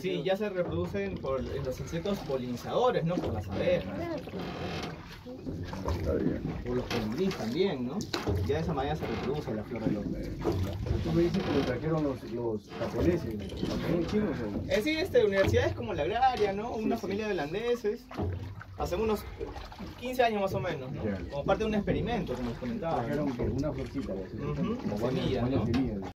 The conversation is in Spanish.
Sí, ya se reproducen por los insectos polinizadores, ¿no? Por las abejas. Por los colibríes también, ¿no? Ya de esa manera se reproduce la flora local. Tú me dices que lo trajeron los, los japoneses. ¿Japoneses chinos o? En eh, sí, este, universidades como la agraria, ¿no? Una familia de holandeses. Hace unos 15 años más o menos, ¿no? Como parte de un experimento, como les comentaba. Trajeron que una florcita, así, Ujú, como semillas, ¿no? semillas.